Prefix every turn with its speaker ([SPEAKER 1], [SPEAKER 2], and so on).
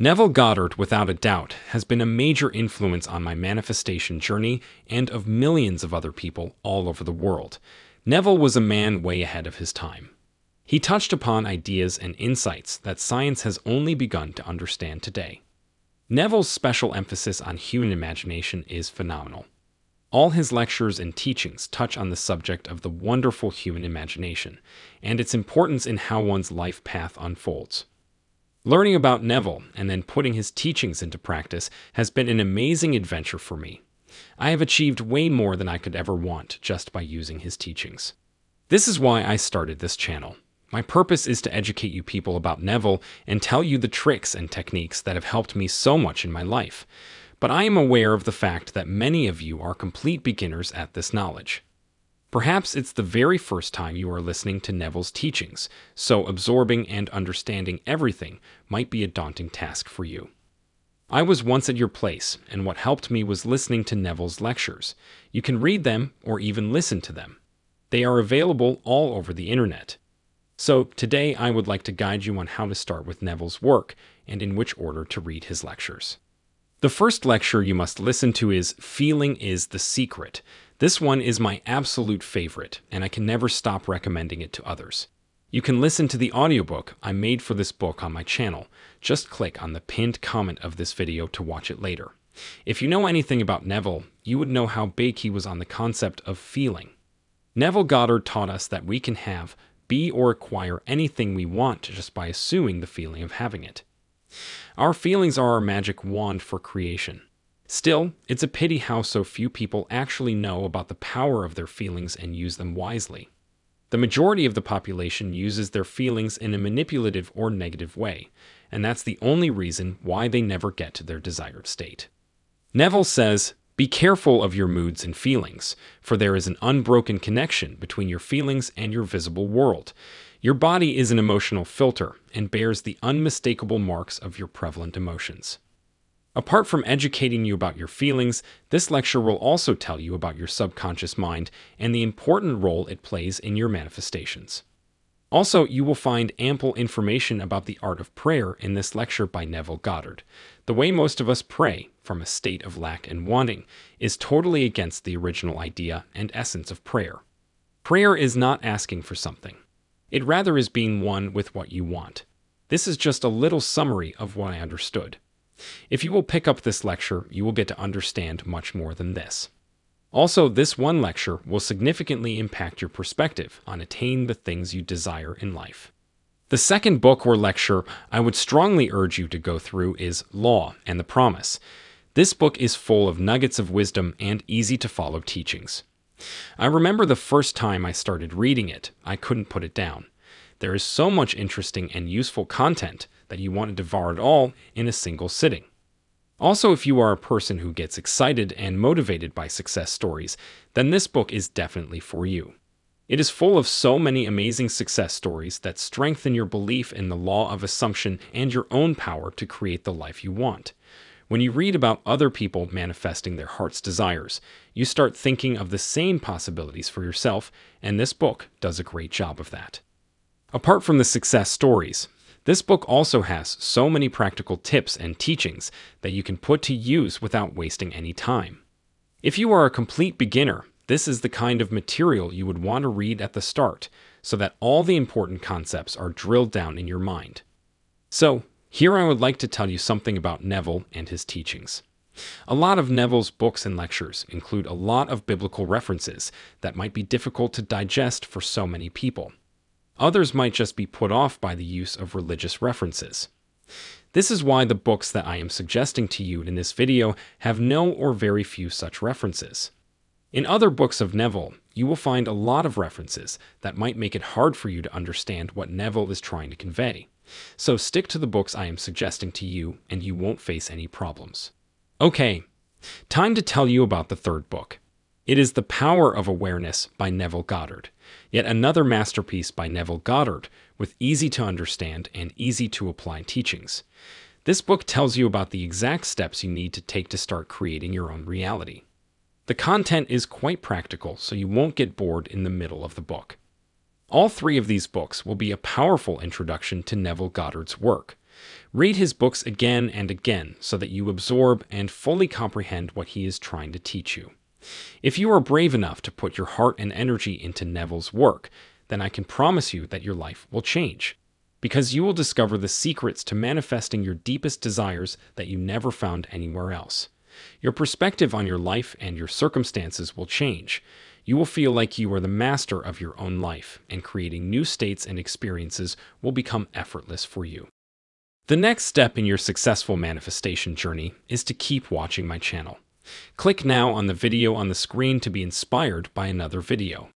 [SPEAKER 1] Neville Goddard, without a doubt, has been a major influence on my manifestation journey and of millions of other people all over the world. Neville was a man way ahead of his time. He touched upon ideas and insights that science has only begun to understand today. Neville's special emphasis on human imagination is phenomenal. All his lectures and teachings touch on the subject of the wonderful human imagination and its importance in how one's life path unfolds. Learning about Neville and then putting his teachings into practice has been an amazing adventure for me. I have achieved way more than I could ever want just by using his teachings. This is why I started this channel. My purpose is to educate you people about Neville and tell you the tricks and techniques that have helped me so much in my life. But I am aware of the fact that many of you are complete beginners at this knowledge. Perhaps it's the very first time you are listening to Neville's teachings, so absorbing and understanding everything might be a daunting task for you. I was once at your place, and what helped me was listening to Neville's lectures. You can read them or even listen to them. They are available all over the internet. So, today I would like to guide you on how to start with Neville's work and in which order to read his lectures. The first lecture you must listen to is Feeling is the Secret. This one is my absolute favorite, and I can never stop recommending it to others. You can listen to the audiobook I made for this book on my channel. Just click on the pinned comment of this video to watch it later. If you know anything about Neville, you would know how big he was on the concept of feeling. Neville Goddard taught us that we can have be or acquire anything we want just by assuming the feeling of having it. Our feelings are our magic wand for creation. Still, it's a pity how so few people actually know about the power of their feelings and use them wisely. The majority of the population uses their feelings in a manipulative or negative way, and that's the only reason why they never get to their desired state. Neville says, be careful of your moods and feelings, for there is an unbroken connection between your feelings and your visible world. Your body is an emotional filter and bears the unmistakable marks of your prevalent emotions. Apart from educating you about your feelings, this lecture will also tell you about your subconscious mind and the important role it plays in your manifestations. Also, you will find ample information about the art of prayer in this lecture by Neville Goddard. The way most of us pray, from a state of lack and wanting, is totally against the original idea and essence of prayer. Prayer is not asking for something, it rather is being one with what you want. This is just a little summary of what I understood. If you will pick up this lecture, you will get to understand much more than this. Also, this one lecture will significantly impact your perspective on attaining the things you desire in life. The second book or lecture I would strongly urge you to go through is Law and the Promise. This book is full of nuggets of wisdom and easy to follow teachings. I remember the first time I started reading it, I couldn't put it down. There is so much interesting and useful content that you want to devour it all in a single sitting. Also, if you are a person who gets excited and motivated by success stories, then this book is definitely for you. It is full of so many amazing success stories that strengthen your belief in the law of assumption and your own power to create the life you want. When you read about other people manifesting their heart's desires, you start thinking of the same possibilities for yourself, and this book does a great job of that. Apart from the success stories, this book also has so many practical tips and teachings that you can put to use without wasting any time. If you are a complete beginner, this is the kind of material you would want to read at the start so that all the important concepts are drilled down in your mind. So, here I would like to tell you something about Neville and his teachings. A lot of Neville's books and lectures include a lot of biblical references that might be difficult to digest for so many people. Others might just be put off by the use of religious references. This is why the books that I am suggesting to you in this video have no or very few such references. In other books of Neville, you will find a lot of references that might make it hard for you to understand what Neville is trying to convey. So stick to the books I am suggesting to you, and you won't face any problems. Okay, time to tell you about the third book. It is The Power of Awareness by Neville Goddard. Yet another masterpiece by Neville Goddard with easy to understand and easy to apply teachings. This book tells you about the exact steps you need to take to start creating your own reality. The content is quite practical, so you won't get bored in the middle of the book. All three of these books will be a powerful introduction to Neville Goddard's work. Read his books again and again so that you absorb and fully comprehend what he is trying to teach you. If you are brave enough to put your heart and energy into Neville's work, then I can promise you that your life will change. Because you will discover the secrets to manifesting your deepest desires that you never found anywhere else. Your perspective on your life and your circumstances will change. You will feel like you are the master of your own life, and creating new states and experiences will become effortless for you. The next step in your successful manifestation journey is to keep watching my channel. Click now on the video on the screen to be inspired by another video.